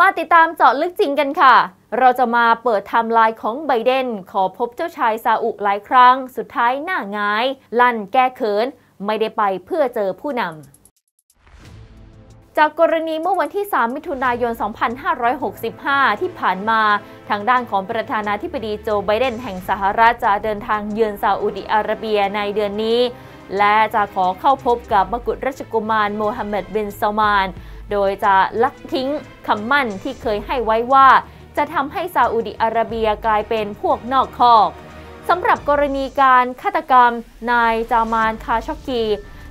มาติดตามเจาะลึกจริงกันค่ะ เราจะมาเปิดไทม์ไลน์ของไบเดน ขอพบเจ้าชายซาอุหลายครั้ง สุดท้ายหน้าหงาย ลั่นแก้เขิน ไม่ได้ไปเพื่อเจอผู้นำ จากกรณีเมื่อวันที่ 3 มิถุนายน 2565 ที่ผ่านมา ทางด้านของประธานาธิบดีโจไบเดนแห่งสหรัฐจะเดินทางเยือนซาอุดิอาระเบียในเดือนนี้ และจะขอเข้าพบกับมกุฎราชกุมารโมฮัมเหม็ดบินซัลมาน โดยจะละทิ้งคำมั่นที่เคยให้ไว้ว่า จะทำให้ซาอุดิอาระเบียกลายเป็นพวกนอกคอกสำหรับกรณีการฆาตกรรม นายจามาลคาชอกกี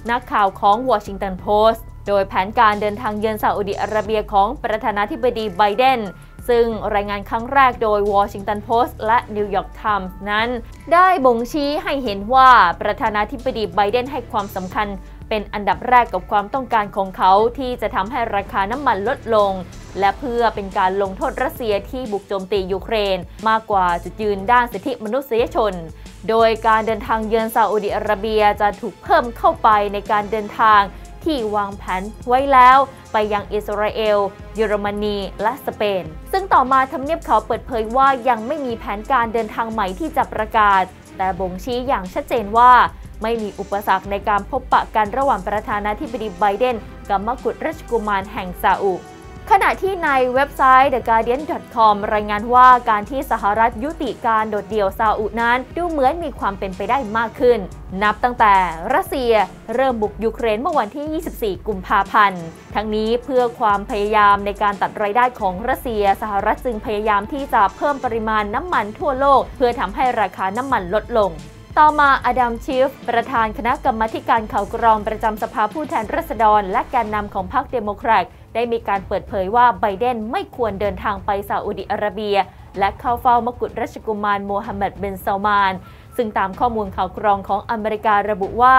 นักข่าวของวอชิงตันโพสต์ โดยแผนการเดินทางเยือนซาอุดิอาระเบียของประธานาธิบดีไบเดนซึ่งรายงานครั้งแรกโดยวอชิงตันโพสต์และนิวยอร์กไทมส์นั้น ได้บ่งชี้ให้เห็นว่าประธานาธิบดีไบเดนให้ความสำคัญ เป็นอันดับแรกกับความต้องการของเขาที่จะทำให้ราคาน้ำมันลดลง และเพื่อเป็นการลงโทษรัสเซียที่บุกโจมตียูเครน มากกว่าจุดยืนด้านสิทธิมนุษยชน โดยการเดินทางเยือนซาอุดิอาระเบียจะถูกเพิ่มเข้าไปในการเดินทางที่วางแผนไว้แล้วไปยังอิสราเอล เยอรมนี และสเปน ซึ่งต่อมาทำเนียบเขาเปิดเผยว่ายังไม่มีแผนการเดินทางใหม่ที่จะประกาศ แต่บ่งชี้อย่างชัดเจนว่า ไม่มีอุปสรรคในการพบปะกันระหว่างประธานาธิบดีไบเดนกับมกุฎราชกุมารแห่งซาอุขณะที่ในเว็บไซต์ The Guardian.com รายงานว่าการที่สหรัฐยุติการโดดเดี่ยวซาอุนั้น ดูเหมือนมีความเป็นไปได้มากขึ้น นับตั้งแต่รัสเซียเริ่มบุกยูเครนเมื่อวันที่ 24 กุมภาพันธ์ ทั้งนี้เพื่อความพยายามในการตัดรายได้ของรัสเซีย สหรัฐจึงพยายามที่จะเพิ่มปริมาณน้ำมันทั่วโลก เพื่อทำให้ราคาน้ำมันลดลง ต่อมาอดัมชิฟ ประธานคณะกรรมาการข่าวกรองประจำสภาผู้แทนราษฎร และแกนนำของพรรคเดโมแครตได้มีการเปิดเผยว่าไบเดนไม่ควรเดินทางไปซาอุดิอาระเบีย และเข้าเฝ้ามกุฎราชกุมารโมฮัมเหม็ดบินซัลมาน ซึ่งตามข้อมูลข่าวกรองของอเมริการะบุว่า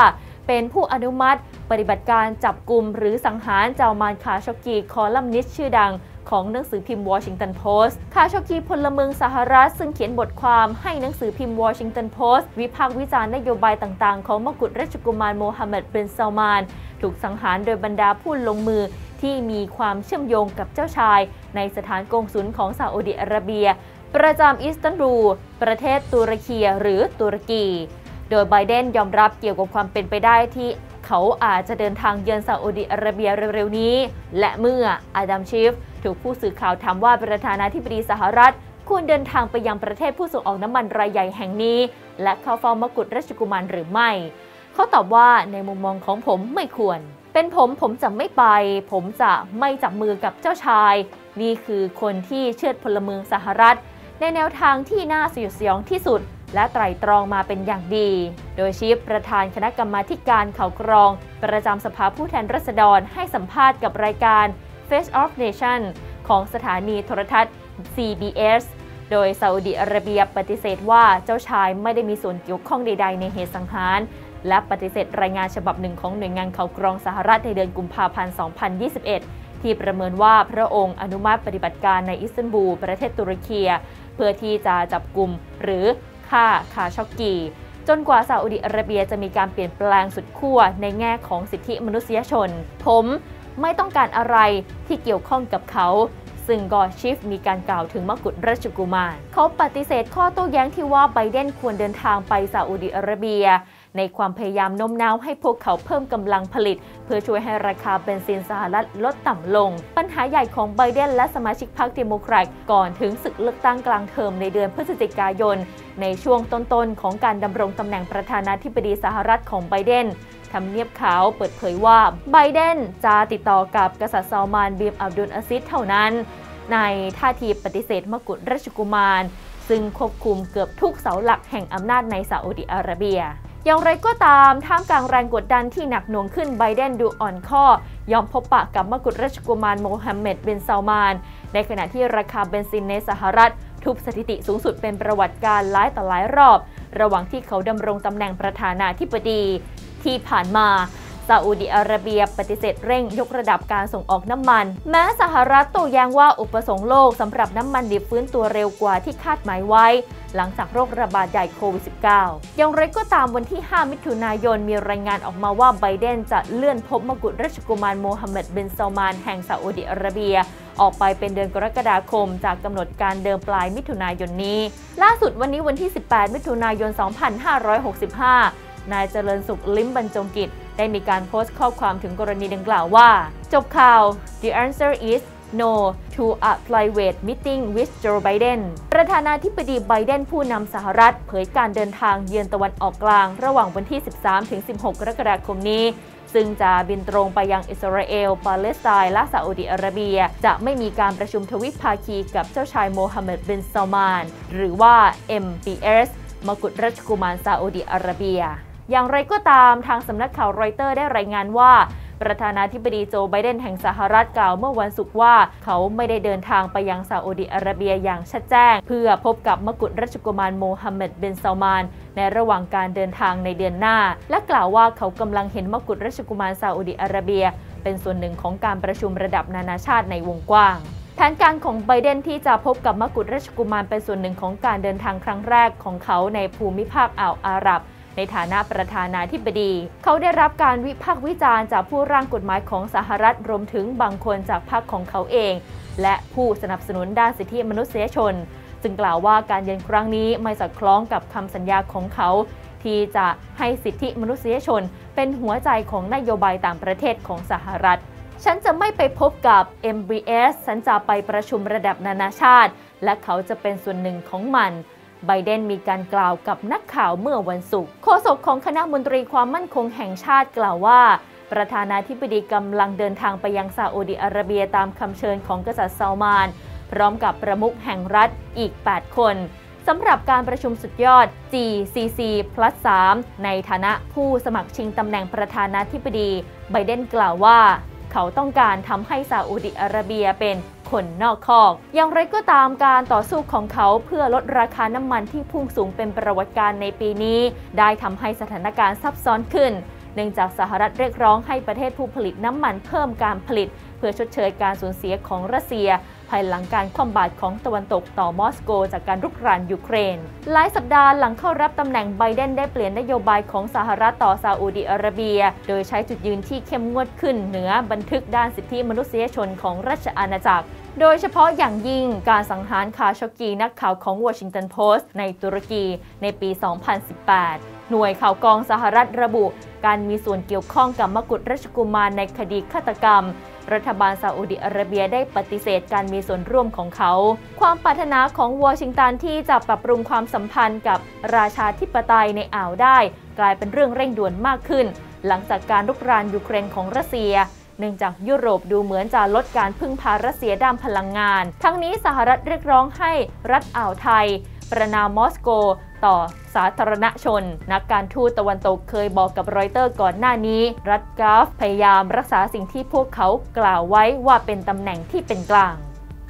เป็นผู้อนุมัติ ปฏิบัติการจับกลุ่มหรือสังหารจามาลคาชอกกีคอลัมนิสต์ชื่อดัง ของหนังสือพิมพ์วอชิงตันโพสต์คาชอกกีพลเมืองสหรัฐ ซึ่งเขียนบทความให้หนังสือพิมพ์วอชิงตันโพสต์วิพากษ์วิจารณ์นโยบายต่างๆ ของมกุฎราชกุมารโมฮัมเหม็ดบินซัลมาน ถูกสังหารโดยบรรดาผู้ลงมือที่มีความเชื่อมโยงกับเจ้าชาย ในสถานกงสุลของซาอุดิอาระเบีย ประจำอิสตันบูลประเทศตุรกีหรือตุรกี โดยไบเดนยอมรับเกี่ยวกับความเป็นไปได้ที่ เขาอาจจะเดินทางเยือนซาอุดิอาระเบียเร็วๆนี้ และเมื่ออาดัมชีฟถูกผู้สื่อข่าวถามว่าประธานาธิบดีสหรัฐควรเดินทางไปยังประเทศผู้ส่งออกน้ำมันรายใหญ่แห่งนี้ และเข้าเฝ้ามกุฎราชกุมารหรือไม่ เขาตอบว่าในมุมมองของผมไม่ควร เป็นผมผมจะไม่ไป ผมจะไม่จับมือกับเจ้าชาย นี่คือคนที่เชือดพลเมืองสหรัฐ ในแนวทางที่น่าสยดสยองที่สุด และไตรตรองมาเป็นอย่างดี โดยชีฟประธานคณะกรรมาการเข่ากรอง ประจำสภาผู้แทนราษฎรให้สัมภาษณ์กับรายการ Face of Nation ของสถานีโทรทัศน์ CBS โดยซาอุดิอาระเบียปฏิเสธว่าเจ้าชายไม่ได้มีส่วนเกี่ยวข้องใด ๆ ในเหตุสังหาร และปฏิเสธรายงานฉบับหนึ่งของหน่วยงานเข่ากรองสหรัฐในเดือนกุมภาพันธ์ 2021 ที่ประเมินว่าพระองค์อนุมัติปฏิบัติการในอิสตันบูล ประเทศตุรกีเพื่อที่จะจับกลุ่มหรือ ค่าคาชอกกี จนกว่าซาอุดิอาระเบียจะมีการเปลี่ยนแปลงสุดขั้วในแง่ของสิทธิมนุษยชน ผมไม่ต้องการอะไรที่เกี่ยวข้องกับเขาซึ่งกอชิฟมีการกล่าวถึงมกุฎราชกุมาร เขาปฏิเสธข้อโต้แย้งที่ว่าไบเดนควรเดินทางไปซาอุดิอาระเบีย ในความพยายามโน้มน้าวให้พวกเขาเพิ่มกำลังผลิต เพื่อช่วยให้ราคาเบนซินสหรัฐลดต่ำลง ปัญหาใหญ่ของไบเดนและสมาชิกพรรคเดโมแครตก่อนถึงศึกเลือกตั้งกลางเทอมในเดือนพฤศจิกายน ในช่วงต้นๆของการดำรงตำแหน่งประธานาธิบดีสหรัฐของไบเดนทำเนียบขาวเปิดเผยว่าไบเดนจะติดต่อกับกษัตริย์ซาลมานบินอับดุลอาซิซเท่านั้น ในท่าทีปฏิเสธมกุฎราชกุมาร ซึ่งควบคุมเกือบทุกเสาหลักแห่งอำนาจในซาอุดิอาระเบีย อย่างไรก็ตามท่ามกลางแรงกดดันที่หนักหน่วงขึ้นไบเดนดูอ่อนข้อยอมพบปะกับมกุฎราชกุมารโมฮัมเหม็ดบินซาลมาน ในขณะที่ราคาเบนซินในสหรัฐ ทุบสถิติสูงสุดเป็นประวัติการณ์หลายต่อหลายรอบ ระหว่างที่เขาดำรงตำแหน่งประธานาธิบดีที่ผ่านมา ซาอุดิอาระเบียปฏิเสธเร่งยกระดับการส่งออกน้ำมัน แม้สหรัฐโต้แย้งว่าอุปสงค์โลกสำหรับน้ำมันดิบฟื้นตัวเร็วกว่าที่คาดหมายไว้ หลังจากโรคระบาดใหญ่โควิด -19 อย่างไรก็ตามวันที่ 5 มิถุนายนมีรายงานออกมาว่าไบเดนจะเลื่อนพบมกุฎราชกุมารโมฮัมเหม็ดเบนซาลมานแห่งซาอุดิอาระเบียออกไปเป็นเดือนกรกฎาคม จากกำหนดการเดิมปลายมิถุนายนนี้ ล่าสุดวันนี้วันที่ 18 มิถุนายน 2565 นายเจริญสุขลิ้มบรรจงกิจ ได้มีการโพสต์ข้อความถึงกรณีดังกล่าวว่า จบข่าว The answer is no to a private meeting with Joe Biden ประธานาธิบดีไบเดนผู้นำสหรัฐ เผยการเดินทางเยือนตะวันออกกลาง ระหว่างวันที่ 13-16 กรกฎาคมนี้ ซึ่งจะบินตรงไปยังอิสราเอล ปาเลสไตน์และซาอุดิอาระเบีย จะไม่มีการประชุมทวิภาคีกับเจ้าชายโมฮัมเหม็ดบินซาลมาน หรือว่า MBS มกุฎราชกุมารซาอุดิอาระเบีย อย่างไรก็ตามทางสำนักข่าวรอยเตอร์ได้รายงานว่า ประธานาธิบดีโจไบเดนแห่งสหรัฐกล่าวเมื่อวันศุกร์ว่า เขาไม่ได้เดินทางไปยังซาอุดิอาระเบียอย่างชัดแจ้ง เพื่อพบกับมกุฎราชกุมารโมฮัมเหม็ดเบนซาลมานในระหว่างการเดินทางในเดือนหน้า และกล่าวว่าเขากำลังเห็นมกุฎราชกุมารซาอุดิอาระเบีย เป็นส่วนหนึ่งของการประชุมระดับนานาชาติในวงกว้างแผนการของไบเดนที่จะพบกับมกุฎราชกุมารเป็นส่วนหนึ่งของการเดินทางครั้งแรกของเขาในภูมิภาคอ่าวอาหรับ ในฐานะประธานาธิบดี เขาได้รับการวิพากษ์วิจารณ์จากผู้ร่างกฎหมายของสหรัฐรวมถึงบางคนจากพรรคของเขาเอง และผู้สนับสนุนด้านสิทธิมนุษยชน จึงกล่าวว่าการเยือนครั้งนี้ไม่สอดคล้องกับคำสัญญาของเขา ที่จะให้สิทธิมนุษยชน เป็นหัวใจของนโยบายต่างประเทศของสหรัฐฉันจะไม่ไปพบกับ MBS ฉันจะไปประชุมระดับนานาชาติ และเขาจะเป็นส่วนหนึ่งของมัน ไบเดนมีการกล่าวกับนักข่าวเมื่อวันศุกร์โฆษกของคณะมนตรีความมั่นคงแห่งชาติกล่าวว่า ประธานาธิบดีกำลังเดินทางไปยังซาอุดิอาระเบียตามคำเชิญของกษัตริย์ซาลมาน พร้อมกับประมุขแห่งรัฐอีก 8 คนสำหรับการประชุมสุดยอด GCC plus 3ในฐานะผู้สมัครชิงตำแหน่งประธานาธิบดี ไบเดนกล่าวว่า เขาต้องการทำให้ซาอุดิอาระเบียเป็น คนนอกคอก อย่างไรก็ตามการต่อสู้ของเขาเพื่อลดราคาน้ำมันที่พุ่งสูงเป็นประวัติการในปีนี้ ได้ทำให้สถานการณ์ซับซ้อนขึ้น เนื่องจากสหรัฐเรียกร้องให้ประเทศผู้ผลิตน้ำมันเพิ่มการผลิต เพื่อชดเชยการสูญเสียของรัสเซีย ภายหลังการคว่ำบาตรของตะวันตกต่อมอสโก จากการรุกรานยูเครน หลายสัปดาห์หลังเข้ารับตำแหน่งไบเดนได้เปลี่ยนนโยบายของสหรัฐต่อซาอุดิอาระเบีย โดยใช้จุดยืนที่เข้มงวดขึ้นเหนือบันทึกด้านสิทธิมนุษยชนของราชอาณาจักรโดยเฉพาะอย่างยิ่งการสังหารคาชกีนักข่าวของวอชิงตันโพสต์ในตุรกีในปี 2018 หน่วยข่าวกองสหรัฐระบุ การมีส่วนเกี่ยวข้องกับมกุฎราชกุมารในคดีฆาตกรรม รัฐบาลซาอุดิอาระเบียได้ปฏิเสธการมีส่วนร่วมของเขา ความปรารถนาของวอชิงตันที่จะปรับปรุงความสัมพันธ์กับราชาธิปไตยในอ่าวได้ กลายเป็นเรื่องเร่งด่วนมากขึ้น หลังจากการลุกรานยูเครนของรัสเซียเนื่องจากยุโรปดูเหมือนจะลดการพึ่งพารัสเซียด้านพลังงาน ทั้งนี้สหรัฐเรียกร้องให้รัฐอ่าวไทย ประนามมอสโก ต่อสาธารณชน นักการทูตตะวันตกเคยบอกกับรอยเตอร์ก่อนหน้านี้ รัฐกราฟพยายามรักษาสิ่งที่พวกเขากล่าวไว้ว่าเป็นตำแหน่งที่เป็นกลาง